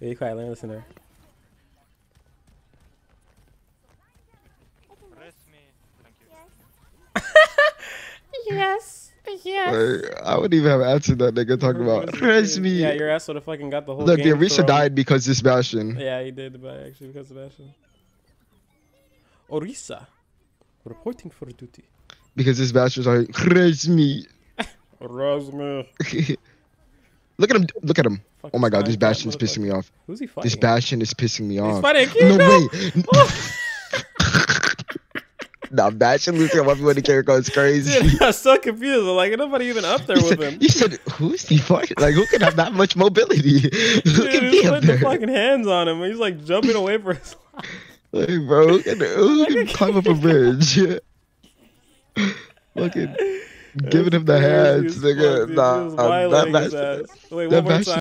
Yeah, you quiet. Let me listen to her. Rest me. Thank you. Yes. Yes. Like, I wouldn't even have answered that nigga talking about res me. Yeah, your ass would have fucking got the whole Look, the game Orisa thrown. died because this Bastion. Yeah, he did, but actually because of Bastion. Orisa. Reporting for duty. Because this Bastion's like res me. Rosmer. Look at him. Look at him. Oh my god, this Bastion is pissing me off. Who's he fighting? This Bastion is pissing me He's off. fighting No Kiko. way. nah, Bastion losing a when the character goes crazy. Dude, I'm so confused. I'm like, nobody even up there with said, him. you said, who's he fighting? Like, who can have that much mobility? who Dude, can he's be up putting the fucking hands on him. He's like jumping away for his life. Like, bro, who can, who can climb up a bridge? Fucking giving him the hands, nigga. Nah, um, that violating his Wait, that one more time.